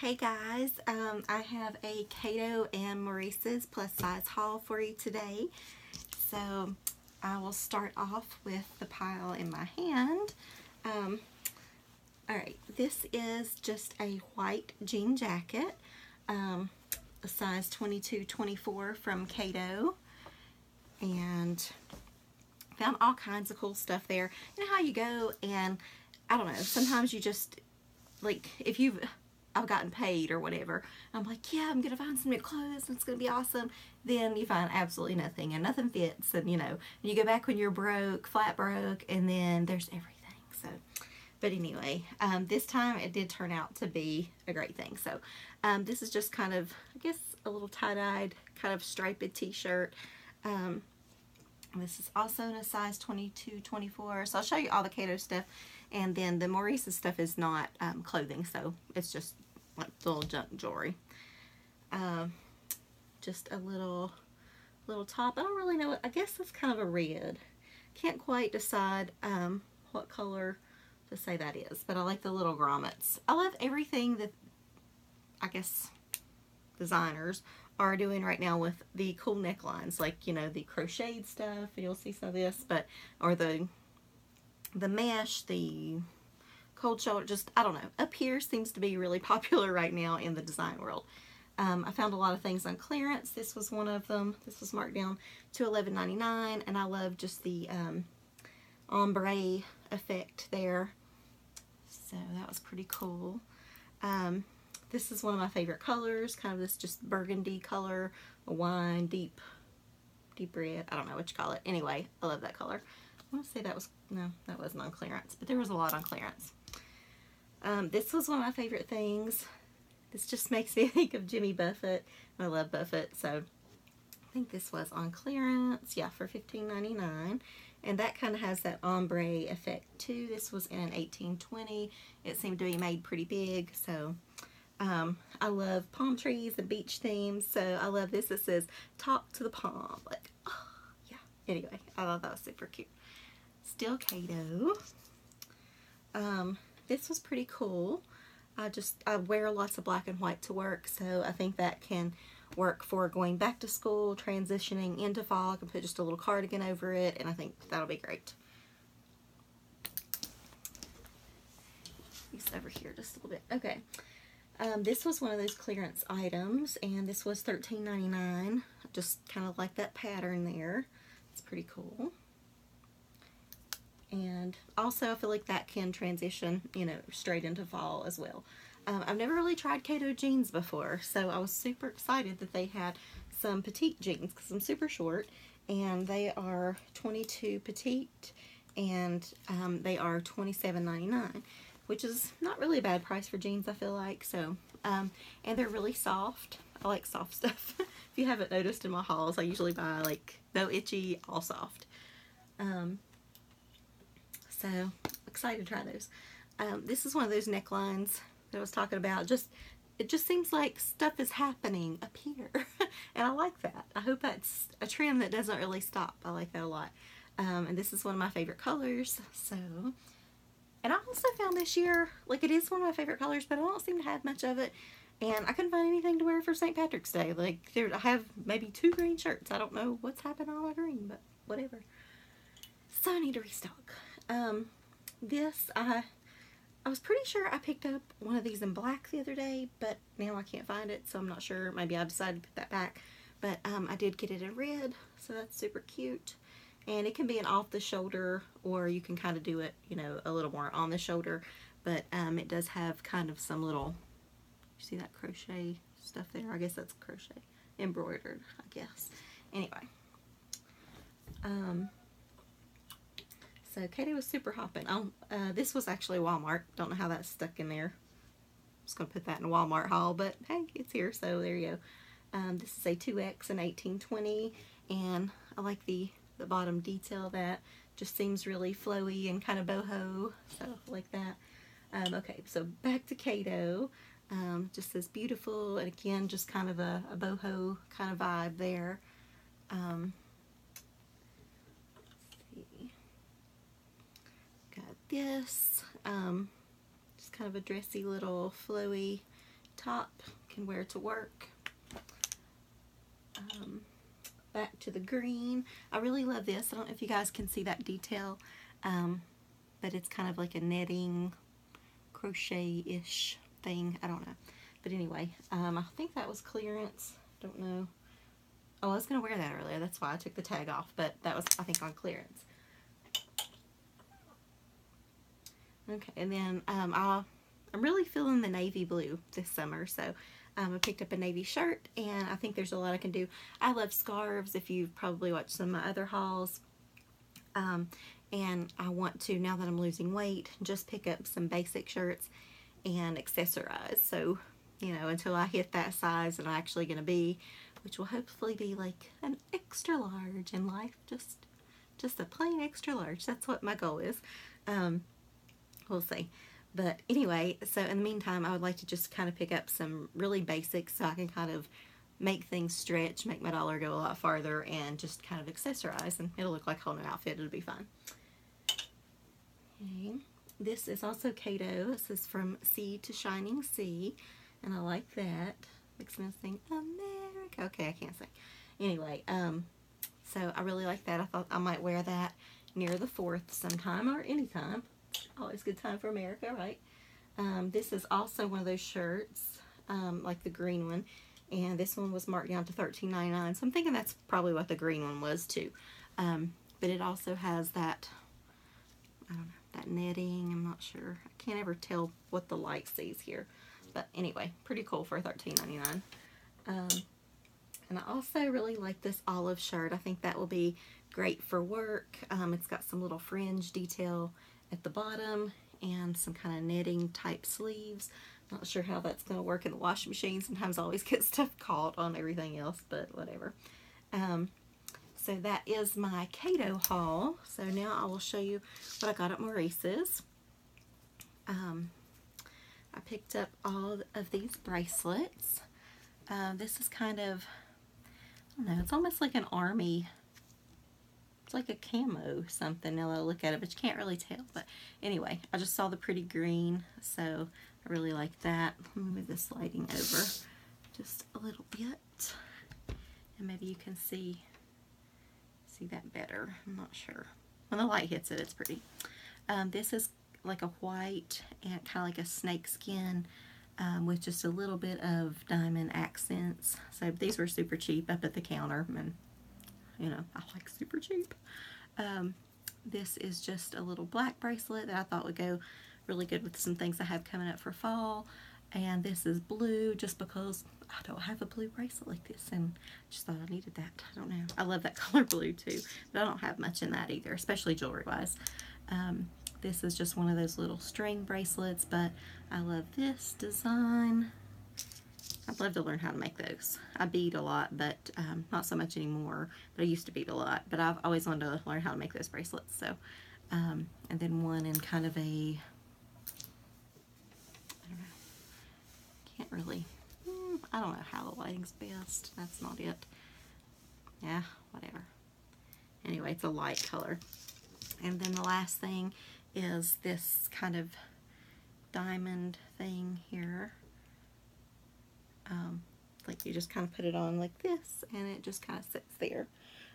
Hey guys, um, I have a Cato and Maurice's plus size haul for you today. So I will start off with the pile in my hand. Um, Alright, this is just a white jean jacket, um, a size 22-24 from Cato. And found all kinds of cool stuff there. You know how you go and, I don't know, sometimes you just, like, if you've I've gotten paid or whatever. I'm like, yeah, I'm to find some new clothes and it's to be awesome. Then you find absolutely nothing and nothing fits. And, you know, you go back when you're broke, flat broke, and then there's everything. So, but anyway, um, this time it did turn out to be a great thing. So, um, this is just kind of, I guess, a little tie-dyed, kind of striped t-shirt. Um, this is also in a size 22, 24. So I'll show you all the Cato stuff. And then the Maurice's stuff is not um, clothing, so it's just like little junk jewelry. Um, just a little little top. I don't really know. I guess that's kind of a red. Can't quite decide um, what color to say that is, but I like the little grommets. I love everything that I guess designers are doing right now with the cool necklines, like you know the crocheted stuff. You'll see some of this, but or the the mesh, the cold shoulder, just, I don't know. Up here seems to be really popular right now in the design world. Um, I found a lot of things on clearance. This was one of them. This was marked down to $11.99 and I love just the um, ombre effect there. So that was pretty cool. Um, this is one of my favorite colors, kind of this just burgundy color, a wine, deep, deep red. I don't know what you call it. Anyway, I love that color. I want to say that was, no, that wasn't on clearance, but there was a lot on clearance. Um, this was one of my favorite things. This just makes me think of Jimmy Buffett. I love Buffett, so I think this was on clearance. Yeah, for $15.99. And that kind of has that ombre effect too. This was in an 1820. It seemed to be made pretty big, so um, I love palm trees and beach themes, so I love this. It says, talk to the palm. Like, oh, yeah. Anyway, I thought that was super cute. Still Cato. Um, this was pretty cool. I just, I wear lots of black and white to work, so I think that can work for going back to school, transitioning into fall. I can put just a little cardigan over it, and I think that'll be great. These over here just a little bit. Okay. Um, this was one of those clearance items, and this was $13.99. Just kind of like that pattern there. It's pretty cool and also I feel like that can transition, you know, straight into fall as well. Um, I've never really tried Cato jeans before, so I was super excited that they had some petite jeans because I'm super short, and they are 22 petite, and um, they are $27.99, which is not really a bad price for jeans, I feel like. So, um, and they're really soft. I like soft stuff. if you haven't noticed in my hauls, I usually buy like no itchy, all soft. Um, so excited to try those. Um, this is one of those necklines that I was talking about. Just It just seems like stuff is happening up here. and I like that. I hope that's a trend that doesn't really stop. I like that a lot. Um, and this is one of my favorite colors. So, and I also found this year, like it is one of my favorite colors, but I don't seem to have much of it. And I couldn't find anything to wear for St. Patrick's Day. Like, there, I have maybe two green shirts. I don't know what's happened on my green, but whatever. So I need to restock. Um, this, I, I was pretty sure I picked up one of these in black the other day, but now I can't find it, so I'm not sure. Maybe I decided to put that back. But um, I did get it in red, so that's super cute. And it can be an off the shoulder, or you can kind of do it, you know, a little more on the shoulder. But um, it does have kind of some little, you see that crochet stuff there? I guess that's crochet, embroidered, I guess. Anyway. Um, so Cato was super hopping. Oh, uh, this was actually Walmart. Don't know how that's stuck in there. I'm just going to put that in a Walmart haul, but hey, it's here, so there you go. Um, this is a 2X and 1820, and I like the, the bottom detail that just seems really flowy and kind of boho, so I like that. Um, okay, so back to Cato. Um, just says beautiful, and again, just kind of a, a boho kind of vibe there. Um, this. Um, just kind of a dressy little flowy top, can wear to work. Um, back to the green. I really love this. I don't know if you guys can see that detail, um, but it's kind of like a netting crochet-ish thing. I don't know. But anyway, um, I think that was clearance. Don't know. Oh, I was going to wear that earlier. That's why I took the tag off. But that was, I think, on clearance. Okay, and then um, i am really feeling the navy blue this summer. So um, I picked up a navy shirt, and I think there's a lot I can do. I love scarves, if you've probably watched some of my other hauls. Um, and I want to, now that I'm losing weight, just pick up some basic shirts and accessorize. So, you know, until I hit that size that I'm actually going to be, which will hopefully be like an extra large in life, just just a plain extra large. That's what my goal is. Um, we'll see. But anyway, so in the meantime, I would like to just kind of pick up some really basics so I can kind of make things stretch, make my dollar go a lot farther, and just kind of accessorize, and it'll look like a whole new outfit. It'll be fun. Okay. This is also Cato. This is from Sea to Shining Sea. And I like that. Makes me sing America. Okay, I can't sing. Anyway, um, so I really like that. I thought I might wear that near the 4th sometime or anytime. Always good time for America, right? Um, this is also one of those shirts, um, like the green one. And this one was marked down to $13.99. So I'm thinking that's probably what the green one was too. Um, but it also has that, I don't know, that netting. I'm not sure. I can't ever tell what the light sees here. But anyway, pretty cool for $13.99. Um, and I also really like this olive shirt. I think that will be great for work. Um, it's got some little fringe detail at the bottom and some kind of knitting type sleeves. Not sure how that's going to work in the washing machine. Sometimes I always get stuff caught on everything else, but whatever. Um, so that is my Cato haul. So now I will show you what I got at Maurice's. Um, I picked up all of these bracelets. Uh, this is kind of, I don't know, it's almost like an army. It's like a camo something now that I look at it, but you can't really tell. But anyway, I just saw the pretty green, so I really like that. Let me move this lighting over just a little bit. And maybe you can see see that better. I'm not sure. When the light hits it, it's pretty. Um, this is like a white and kind of like a snake skin um, with just a little bit of diamond accents. So these were super cheap up at the counter. And, you know, I like super cheap. Um, this is just a little black bracelet that I thought would go really good with some things I have coming up for fall. And this is blue just because I don't have a blue bracelet like this and just thought I needed that. I don't know. I love that color blue too, but I don't have much in that either, especially jewelry wise. Um, this is just one of those little string bracelets, but I love this design. I'd love to learn how to make those. I bead a lot, but um, not so much anymore. But I used to bead a lot, but I've always wanted to learn how to make those bracelets. So, um, and then one in kind of a can't really, mm, I don't know how the lighting's best. That's not it. Yeah, whatever. Anyway, it's a light color. And then the last thing is this kind of diamond thing here. Um, like you just kind of put it on like this and it just kind of sits there.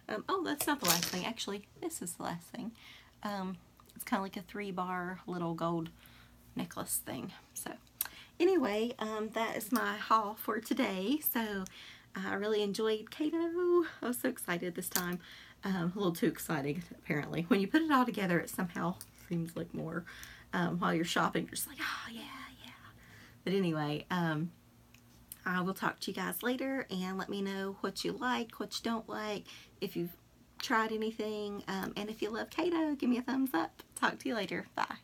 Um, oh, that's not the last thing. Actually, this is the last thing. Um, it's kind of like a three bar little gold necklace thing. So anyway, um, that is my haul for today. So I really enjoyed Cato. I was so excited this time. Um, a little too excited, apparently. When you put it all together, it somehow seems like more. Um, while you're shopping, you're just like, oh, yeah, yeah. But anyway, um, I will talk to you guys later and let me know what you like, what you don't like, if you've tried anything. Um, and if you love Cato, give me a thumbs up. Talk to you later. Bye.